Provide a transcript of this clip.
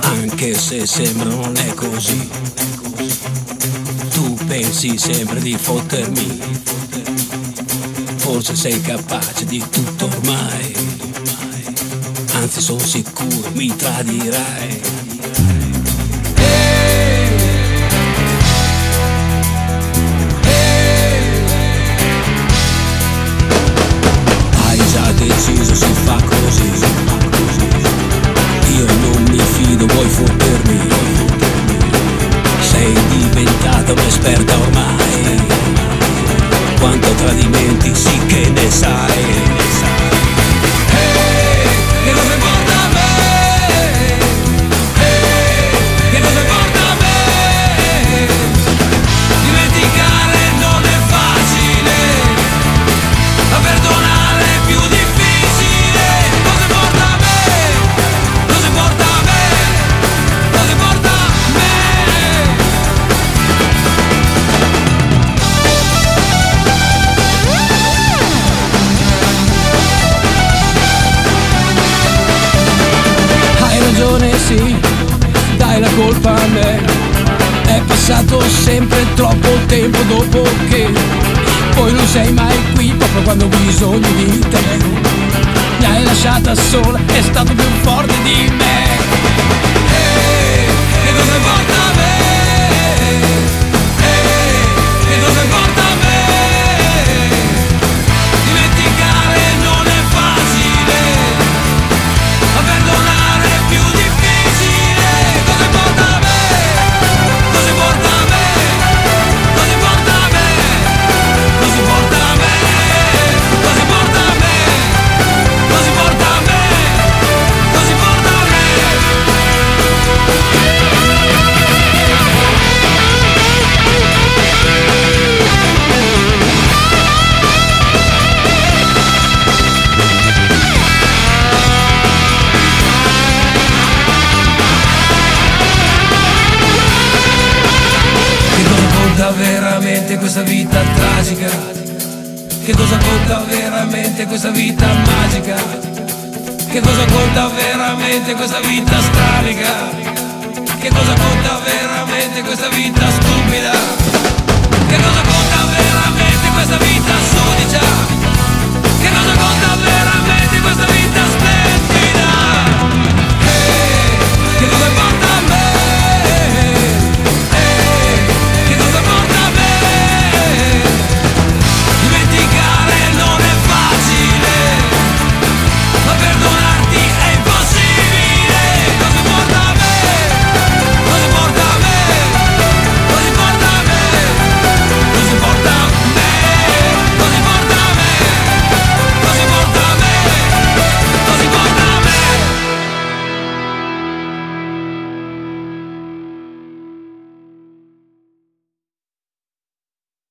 Anche se sembra non è così. Tu pensi sempre di fottermi. Forse sei capace di tutto ormai. Anzi sono sicuro mi tradirai. Un'esperta ormai. Quanto tradimenti sì che ne sai me È passato sempre troppo tempo dopo che Poi non sei mai qui proprio quando ho bisogno di te. Mi hai lasciata sola, è stato più forte di me questa vita tragica? Che cosa conta veramente questa vita magica? Che cosa conta veramente questa vita strabica? Che cosa conta veramente questa vita stupida?